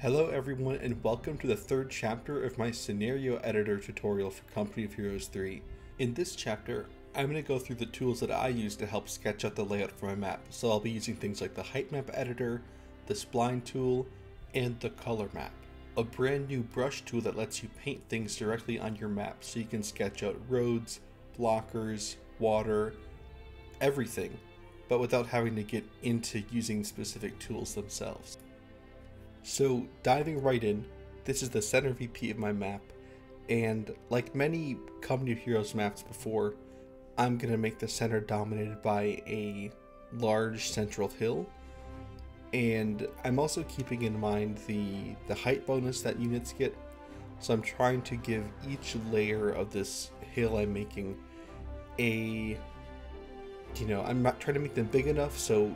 Hello everyone and welcome to the third chapter of my scenario editor tutorial for Company of Heroes 3. In this chapter, I'm going to go through the tools that I use to help sketch out the layout for my map. So I'll be using things like the height map editor, the spline tool, and the color map. A brand new brush tool that lets you paint things directly on your map so you can sketch out roads, blockers, water, everything, but without having to get into using specific tools themselves. So diving right in, this is the center VP of my map, and like many Company of Heroes maps before, I'm going to make the center dominated by a large central hill. And I'm also keeping in mind the, the height bonus that units get. So I'm trying to give each layer of this hill I'm making a you know, I'm not trying to make them big enough so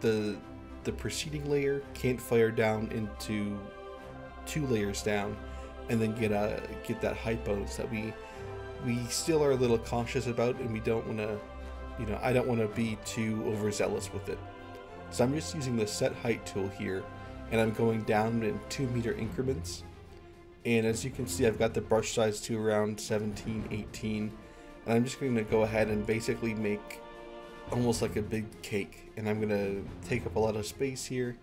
the the preceding layer can't fire down into two layers down and then get a get that height bonus that we we still are a little cautious about and we don't want to you know I don't want to be too overzealous with it. So I'm just using the set height tool here and I'm going down in two meter increments. And as you can see I've got the brush size to around 17 18 and I'm just going to go ahead and basically make almost like a big cake and I'm gonna take up a lot of space here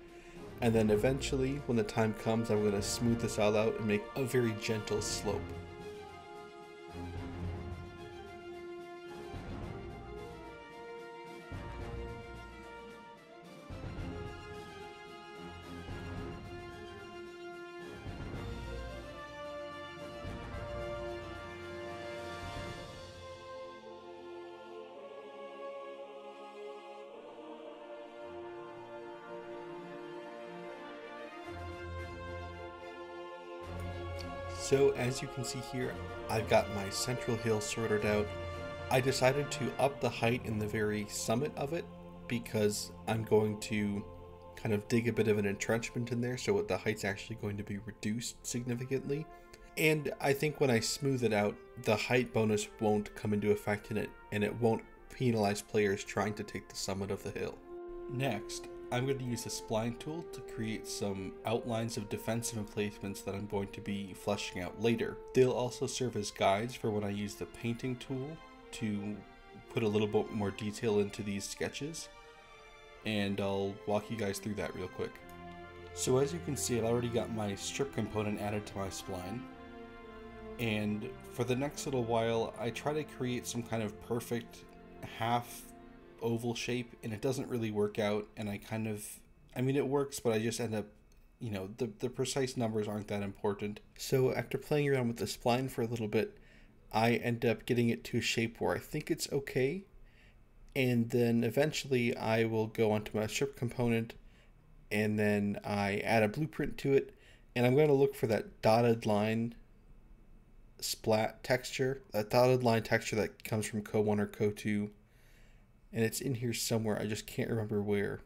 and then eventually when the time comes I'm gonna smooth this all out and make a very gentle slope. So as you can see here, I've got my central hill sorted out. I decided to up the height in the very summit of it because I'm going to kind of dig a bit of an entrenchment in there so the height's actually going to be reduced significantly. And I think when I smooth it out, the height bonus won't come into effect in it and it won't penalize players trying to take the summit of the hill. Next, I'm going to use the spline tool to create some outlines of defensive emplacements that I'm going to be fleshing out later. They'll also serve as guides for when I use the painting tool to put a little bit more detail into these sketches. And I'll walk you guys through that real quick. So as you can see, I've already got my strip component added to my spline. And for the next little while, I try to create some kind of perfect half oval shape and it doesn't really work out and I kind of I mean it works but I just end up you know the the precise numbers aren't that important. So after playing around with the spline for a little bit, I end up getting it to a shape where I think it's okay. And then eventually I will go onto my strip component and then I add a blueprint to it and I'm going to look for that dotted line splat texture, that dotted line texture that comes from CoH 1 or CoH 2 and it's in here somewhere. I just can't remember where.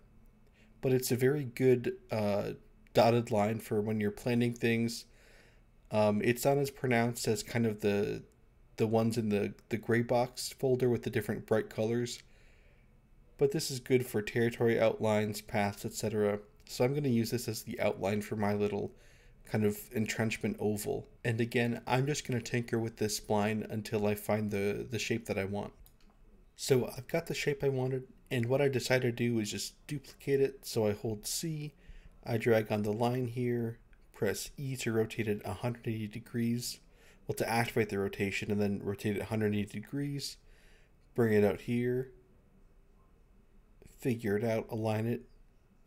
But it's a very good uh, dotted line for when you're planning things. Um, it's not as pronounced as kind of the the ones in the, the gray box folder with the different bright colors. But this is good for territory outlines, paths, etc. So I'm going to use this as the outline for my little kind of entrenchment oval. And again, I'm just going to tinker with this spline until I find the, the shape that I want. So I've got the shape I wanted, and what I decided to do is just duplicate it. So I hold C, I drag on the line here, press E to rotate it 180 degrees, well to activate the rotation, and then rotate it 180 degrees, bring it out here, figure it out, align it,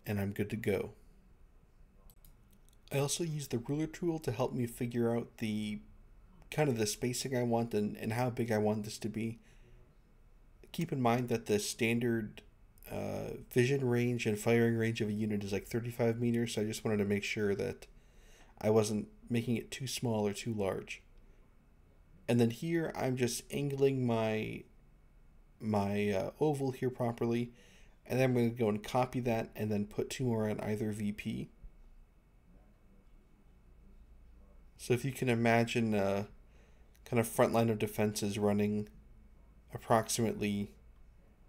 and I'm good to go. I also use the ruler tool to help me figure out the kind of the spacing I want and, and how big I want this to be keep in mind that the standard uh, vision range and firing range of a unit is like 35 meters, so I just wanted to make sure that I wasn't making it too small or too large. And then here I'm just angling my my uh, oval here properly, and then I'm going to go and copy that and then put two more on either VP. So if you can imagine a uh, kind of front line of defenses running approximately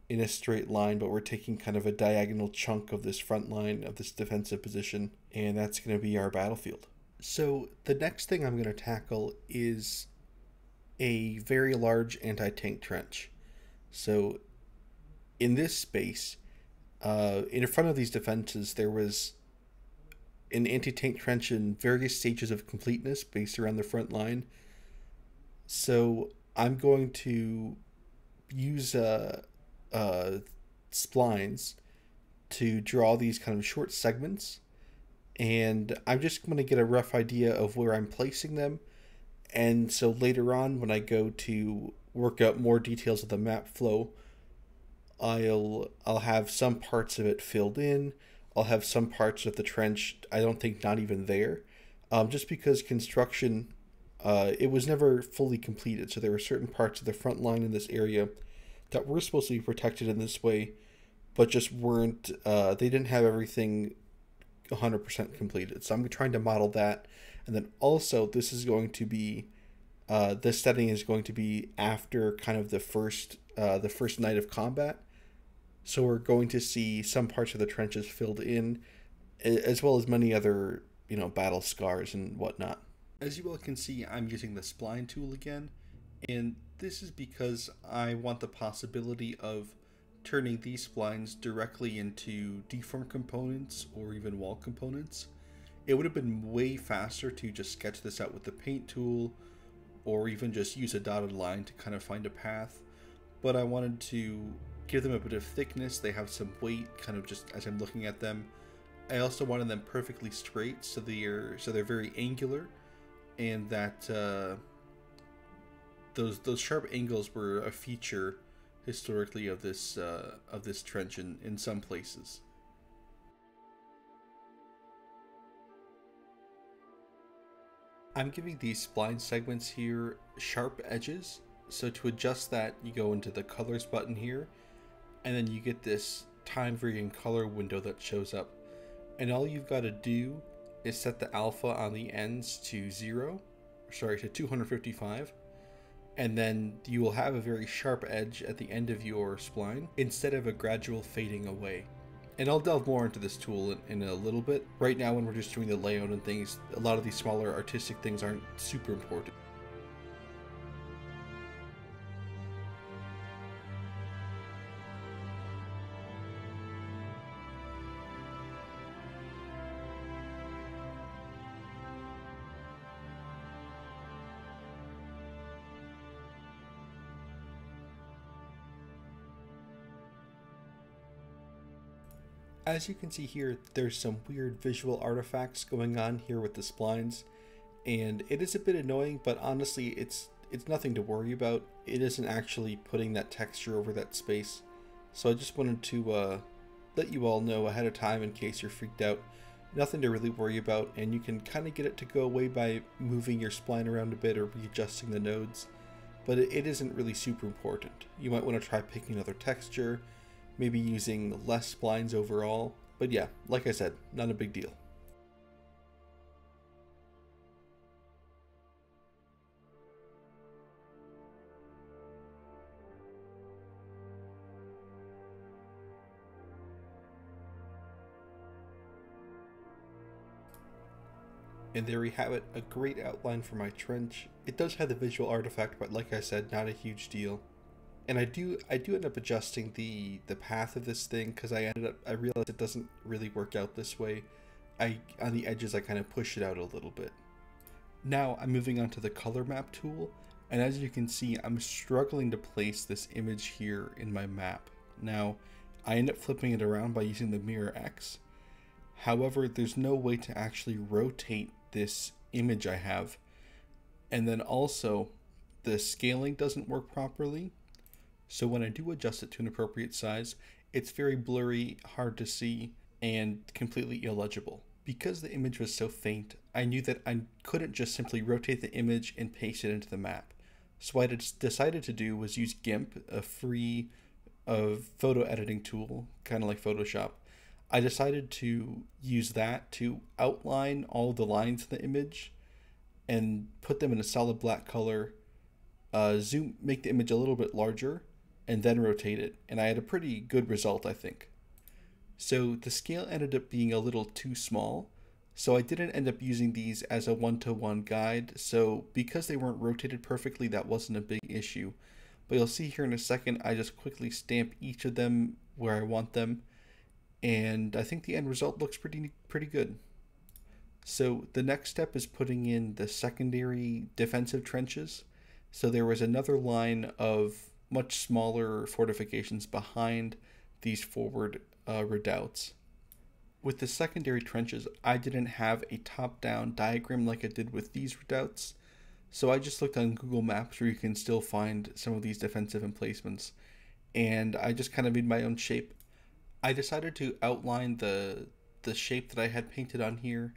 in a straight line, but we're taking kind of a diagonal chunk of this front line of this defensive position, and that's going to be our battlefield. So the next thing I'm going to tackle is a very large anti-tank trench. So in this space, uh, in front of these defenses, there was an anti-tank trench in various stages of completeness based around the front line. So I'm going to use uh, uh, splines to draw these kind of short segments. And I'm just going to get a rough idea of where I'm placing them. And so later on, when I go to work out more details of the map flow, I'll I'll have some parts of it filled in. I'll have some parts of the trench I don't think not even there, um, just because construction, uh, it was never fully completed. So there were certain parts of the front line in this area that were supposed to be protected in this way, but just weren't. Uh, they didn't have everything 100% completed. So I'm trying to model that, and then also this is going to be. Uh, this setting is going to be after kind of the first uh, the first night of combat so we're going to see some parts of the trenches filled in, as well as many other, you know, battle scars and whatnot. As you all can see, I'm using the spline tool again, and this is because I want the possibility of turning these splines directly into deform components or even wall components. It would have been way faster to just sketch this out with the paint tool or even just use a dotted line to kind of find a path, but I wanted to give them a bit of thickness. They have some weight, kind of just as I'm looking at them. I also wanted them perfectly straight, so they're so they're very angular, and that uh, those those sharp angles were a feature historically of this uh, of this trench in, in some places. I'm giving these spline segments here sharp edges. So to adjust that, you go into the colors button here and then you get this time varying color window that shows up. And all you've got to do is set the alpha on the ends to zero, sorry, to 255, and then you will have a very sharp edge at the end of your spline instead of a gradual fading away. And I'll delve more into this tool in, in, a little bit. Right now, when we're just doing the layout and things, a lot of these smaller artistic things aren't super important. As you can see here, there's some weird visual artifacts going on here with the splines, and it is a bit annoying, but honestly, it's it's nothing to worry about. It isn't actually putting that texture over that space. So I just wanted to uh, let you all know ahead of time in case you're freaked out. Nothing to really worry about, and you can kind of get it to go away by moving your spline around a bit or readjusting the nodes, but it, it isn't really super important. You might want to try picking another texture, maybe using less splines overall. But yeah, like I said, not a big deal. And there we have it, a great outline for my trench. It does have the visual artifact, but like I said, not a huge deal and I do I do end up adjusting the the path of this thing because I ended up I realized it doesn't really work out this way. I on the edges I kind of push it out a little bit. Now I'm moving on to the color map tool and as you can see I'm struggling to place this image here in my map. Now I end up flipping it around by using the mirror X. However, there's no way to actually rotate this image I have. And then also the scaling doesn't work properly so when I do adjust it to an appropriate size, it's very blurry, hard to see, and completely illegible. Because the image was so faint, I knew that I couldn't just simply rotate the image and paste it into the map. So what I decided to do was use GIMP, a free uh, photo editing tool, kind of like Photoshop. I decided to use that to outline all the lines in the image and put them in a solid black color, uh, zoom, make the image a little bit larger, and then rotate it, and I had a pretty good result, I think. So the scale ended up being a little too small, so I didn't end up using these as a one-to-one guide, so because they weren't rotated perfectly, that wasn't a big issue. But you'll see here in a second, I just quickly stamp each of them where I want them, and I think the end result looks pretty pretty good. So the next step is putting in the secondary defensive trenches. So there was another line of much smaller fortifications behind these forward uh, redoubts. With the secondary trenches, I didn't have a top-down diagram like I did with these redoubts, so I just looked on Google Maps where you can still find some of these defensive emplacements, and I just kind of made my own shape. I decided to outline the the shape that I had painted on here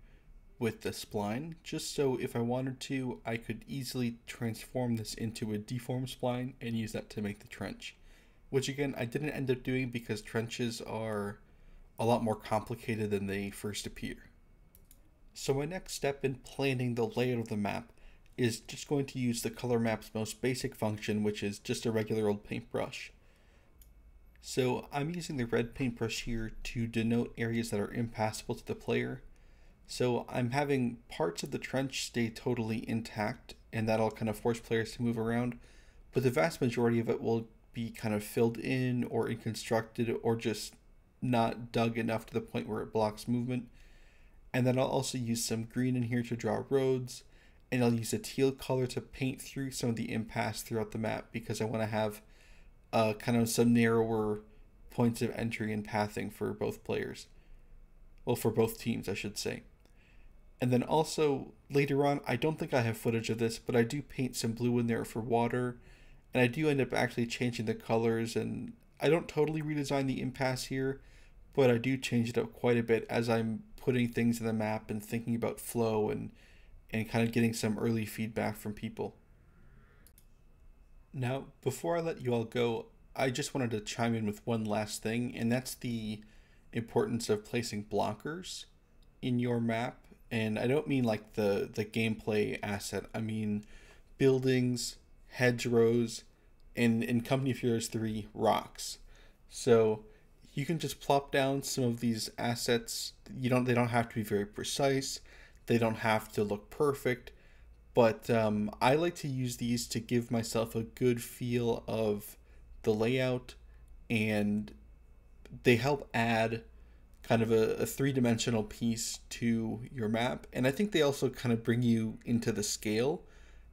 with the spline, just so if I wanted to, I could easily transform this into a deformed spline and use that to make the trench. Which again, I didn't end up doing because trenches are a lot more complicated than they first appear. So my next step in planning the layout of the map is just going to use the color map's most basic function, which is just a regular old paintbrush. So I'm using the red paintbrush here to denote areas that are impassable to the player, so I'm having parts of the trench stay totally intact, and that'll kind of force players to move around, but the vast majority of it will be kind of filled in or constructed or just not dug enough to the point where it blocks movement. And then I'll also use some green in here to draw roads, and I'll use a teal color to paint through some of the impasse throughout the map because I want to have uh, kind of some narrower points of entry and pathing for both players. Well, for both teams, I should say. And then also later on, I don't think I have footage of this, but I do paint some blue in there for water. And I do end up actually changing the colors. And I don't totally redesign the impasse here, but I do change it up quite a bit as I'm putting things in the map and thinking about flow and, and kind of getting some early feedback from people. Now, before I let you all go, I just wanted to chime in with one last thing, and that's the importance of placing blockers in your map and I don't mean like the the gameplay asset. I mean buildings, hedgerows, and in Company of Heroes 3 rocks. So you can just plop down some of these assets. You don't they don't have to be very precise. They don't have to look perfect. But um, I like to use these to give myself a good feel of the layout and they help add kind of a, a three dimensional piece to your map. And I think they also kind of bring you into the scale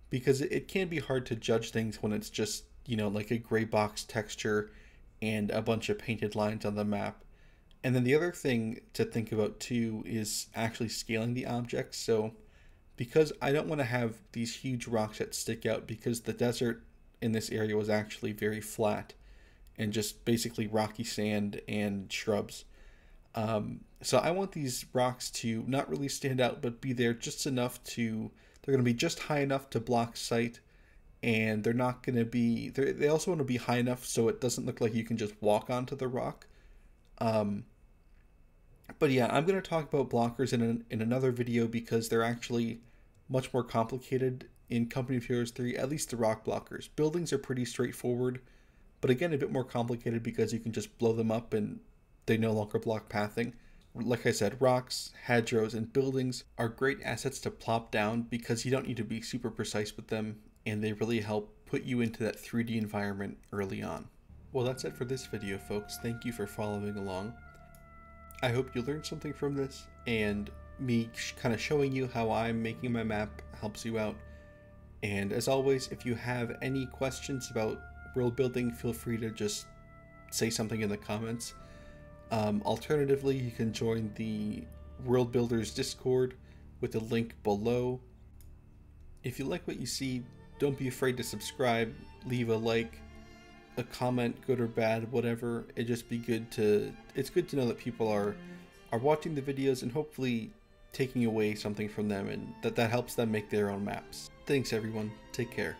because it, it can be hard to judge things when it's just, you know, like a gray box texture and a bunch of painted lines on the map. And then the other thing to think about too is actually scaling the objects. So because I don't want to have these huge rocks that stick out because the desert in this area was actually very flat and just basically rocky sand and shrubs. Um, so I want these rocks to not really stand out, but be there just enough to, they're going to be just high enough to block sight. And they're not going to be, they also want to be high enough so it doesn't look like you can just walk onto the rock. Um, but yeah, I'm going to talk about blockers in, an, in another video because they're actually much more complicated in Company of Heroes 3, at least the rock blockers. Buildings are pretty straightforward, but again, a bit more complicated because you can just blow them up and they no longer block pathing. Like I said, rocks, hedgerows, and buildings are great assets to plop down because you don't need to be super precise with them and they really help put you into that 3D environment early on. Well, that's it for this video, folks. Thank you for following along. I hope you learned something from this, and me kind of showing you how I'm making my map helps you out. And as always, if you have any questions about world building, feel free to just say something in the comments. Um, alternatively, you can join the World Builders Discord with the link below. If you like what you see, don't be afraid to subscribe, leave a like, a comment, good or bad, whatever. It just be good to. It's good to know that people are are watching the videos and hopefully taking away something from them, and that that helps them make their own maps. Thanks, everyone. Take care.